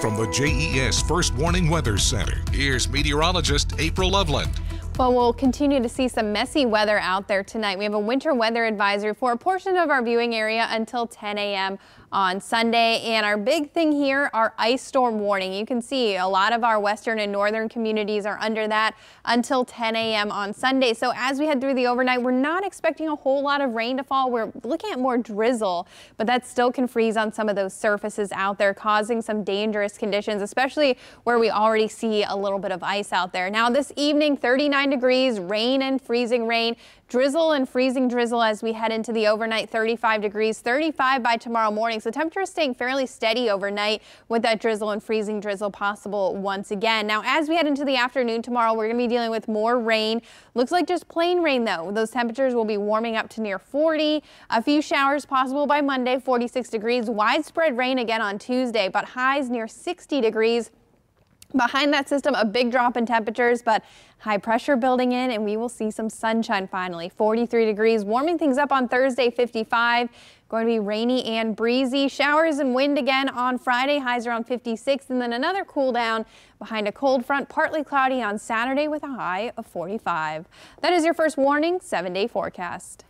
From the JES First Warning Weather Center, here's meteorologist April Loveland. Well, we'll continue to see some messy weather out there tonight. We have a winter weather advisory for a portion of our viewing area until 10 a.m. on Sunday. And our big thing here, our ice storm warning. You can see a lot of our western and northern communities are under that until 10 a.m. on Sunday. So as we head through the overnight, we're not expecting a whole lot of rain to fall. We're looking at more drizzle, but that still can freeze on some of those surfaces out there, causing some dangerous conditions, especially where we already see a little bit of ice out there. Now this evening, 39 degrees, rain and freezing rain, drizzle and freezing drizzle as we head into the overnight 35 degrees, 35 by tomorrow morning. So temperatures staying fairly steady overnight with that drizzle and freezing drizzle possible once again. Now, as we head into the afternoon tomorrow, we're going to be dealing with more rain. Looks like just plain rain though. Those temperatures will be warming up to near 40. A few showers possible by Monday, 46 degrees. Widespread rain again on Tuesday, but highs near 60 degrees. Behind that system, a big drop in temperatures, but high pressure building in, and we will see some sunshine finally. 43 degrees, warming things up on Thursday, 55. Going to be rainy and breezy. Showers and wind again on Friday, highs around 56, and then another cool down behind a cold front, partly cloudy on Saturday with a high of 45. That is your first warning, seven day forecast.